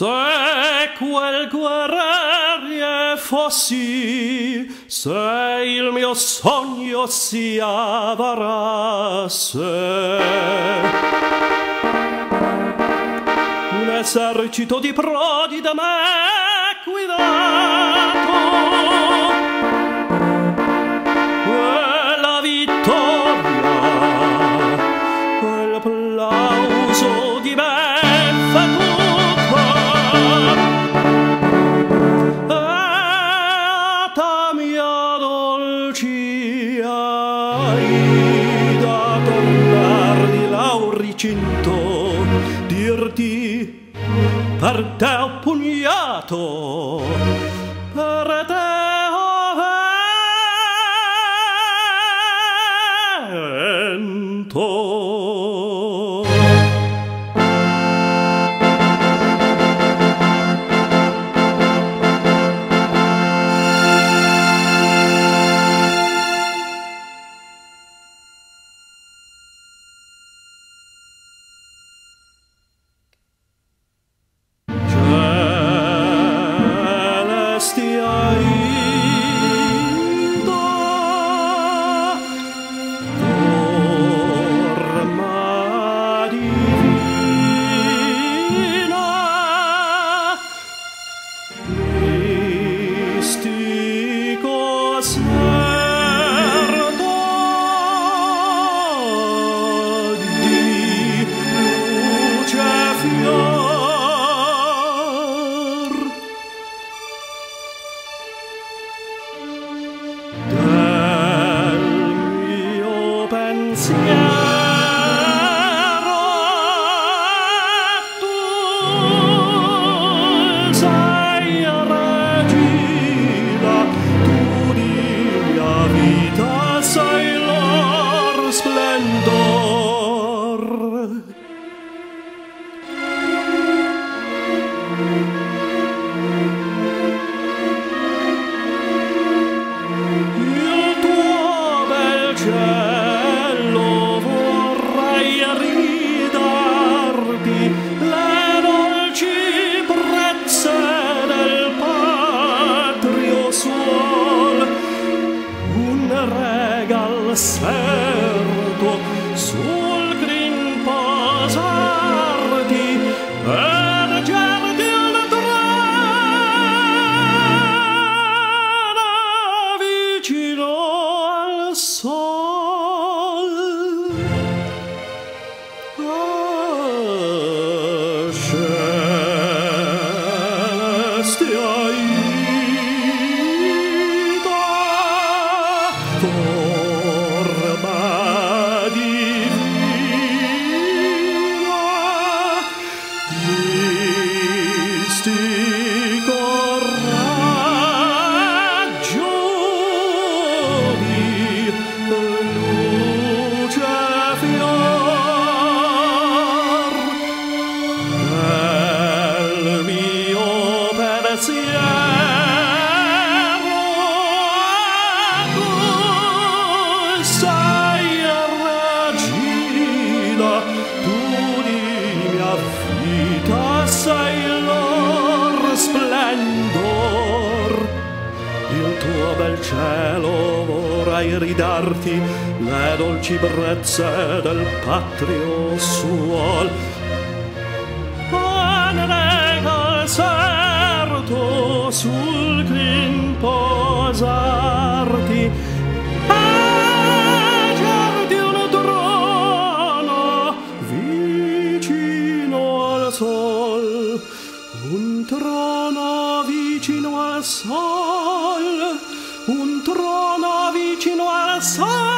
Se quel guerriere fossi, se il mio sogno si avvarasse, esercito di prodi da me guidato, e vittoria, quell'applauso di me fatuto, Eta mia dolci Aida tornar di lauricinto dirti per te ho pugnato Il vita sei lor splendor. Il tuo bel cielo vorrai ridarti le dolci brezze del patrio suol. Anrega certo sul crin posar Un trono vicino al sol, un trono vicino al sol.